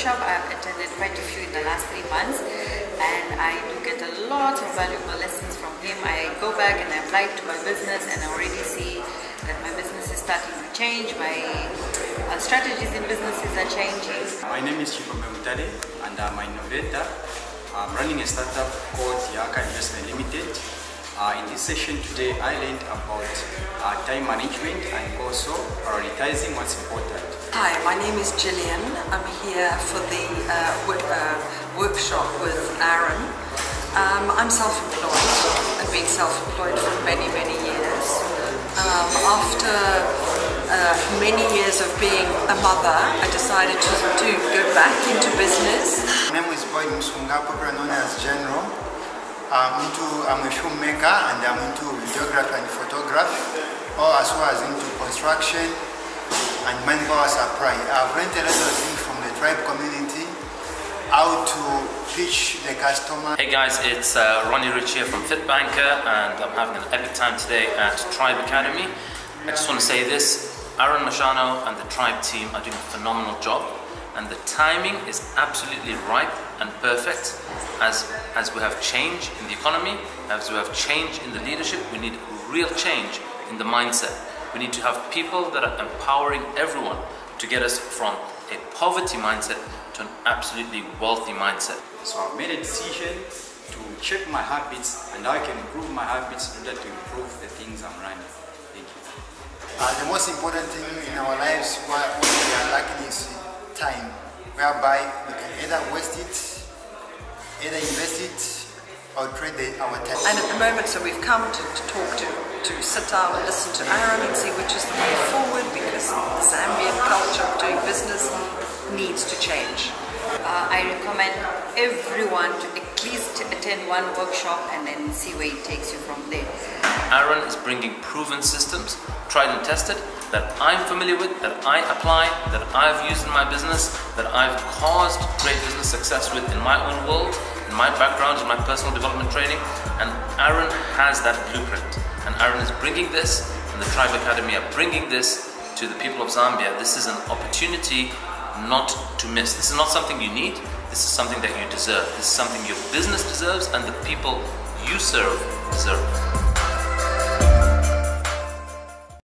workshop. I've attended quite a few in the last three months and I do get a lot of valuable lessons from him. I go back and I apply it to my business and I already see that my business is starting to change. My uh, strategies in businesses are changing. My name is Chipome Mutale and I'm an innovator. I'm running a startup called Yaka Investment Limited. Uh, in this session today, I learned about uh, time management and also prioritizing what's important. Hi, my name is Gillian. I'm here for the uh, work, uh, workshop with Aaron. Um, I'm self-employed. I've been self-employed for many, many years. Um, after uh, many years of being a mother, I decided to, to go back into business. My name is Boyd Musunga, popularly known as General. Uh, I'm uh, into I'm a filmmaker and uh, I'm into videography and photography, or as well as into construction and manpower supply. I've learned a lot of things from the tribe community, how to pitch the customer. Hey guys, it's uh, Ronnie Rich here from FitBanker and I'm having an epic time today at Tribe Academy. I just want to say this, Aaron Mashano and the Tribe team are doing a phenomenal job and the timing is absolutely right and perfect as, as we have change in the economy, as we have change in the leadership, we need real change in the mindset. We need to have people that are empowering everyone to get us from a poverty mindset to an absolutely wealthy mindset. So I made a decision to check my habits and how I can improve my habits in order to improve the things I'm running. Thank you. Uh, the most important thing in our lives, what, what we are lacking is time, whereby we can either waste it, either invest it, or trade the, our time. And at the moment, so we've come to, to talk to, to sit down and listen to Aaron and see which is the way forward because the Zambian culture of doing business needs to change. Uh, I recommend everyone to at least attend one workshop and then see where it takes you from there. Aaron is bringing proven systems, tried and tested, that I'm familiar with, that I apply, that I've used in my business, that I've caused great business success with in my own world, in my background, in my personal development training. And Aaron has that blueprint. And Aaron is bringing this, and the Tribe Academy are bringing this to the people of Zambia. This is an opportunity not to miss. This is not something you need, this is something that you deserve. This is something your business deserves and the people you serve deserve.